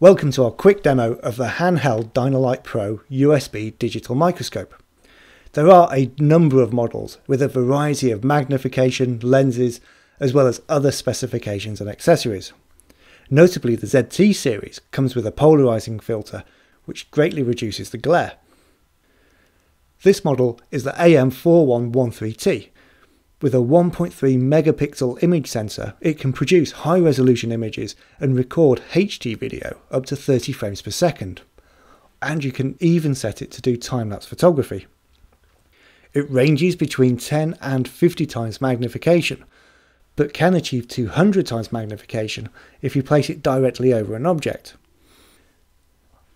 Welcome to our quick demo of the handheld Dino-Lite Pro USB digital microscope. There are a number of models with a variety of magnification, lenses, as well as other specifications and accessories. Notably, the ZT series comes with a polarizing filter, which greatly reduces the glare. This model is the AM4113T, with a 1.3 megapixel image sensor, it can produce high resolution images and record HD video up to 30 frames per second. And you can even set it to do time lapse photography. It ranges between 10 and 50 times magnification, but can achieve 200 times magnification if you place it directly over an object.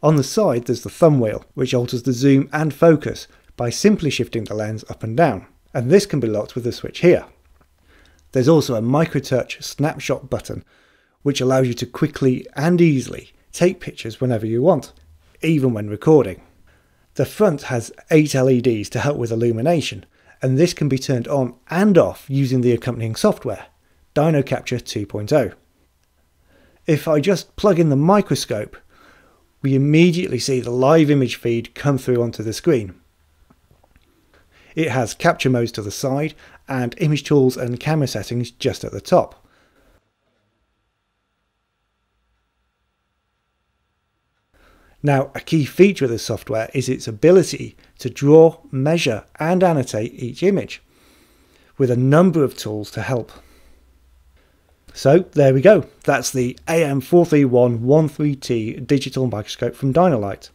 On the side, there's the thumb wheel, which alters the zoom and focus by simply shifting the lens up and down and this can be locked with the switch here. There's also a microtouch snapshot button, which allows you to quickly and easily take pictures whenever you want, even when recording. The front has 8 LEDs to help with illumination, and this can be turned on and off using the accompanying software, DinoCapture 2.0. If I just plug in the microscope, we immediately see the live image feed come through onto the screen. It has capture modes to the side and image tools and camera settings just at the top. Now, a key feature of this software is its ability to draw, measure and annotate each image, with a number of tools to help. So there we go, that's the AM43113T digital microscope from Dino-Lite.